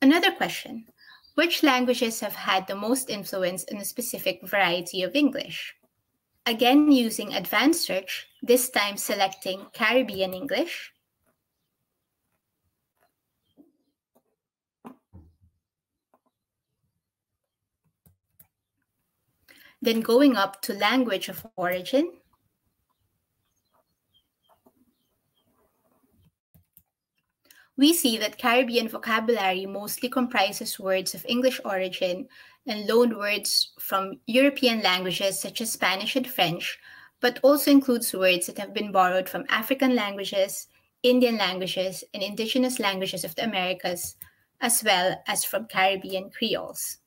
Another question Which languages have had the most influence in a specific variety of English? Again, using advanced search, this time selecting Caribbean English. Then going up to language of origin. We see that Caribbean vocabulary mostly comprises words of English origin and loaned words from European languages such as Spanish and French, but also includes words that have been borrowed from African languages, Indian languages, and indigenous languages of the Americas, as well as from Caribbean Creoles.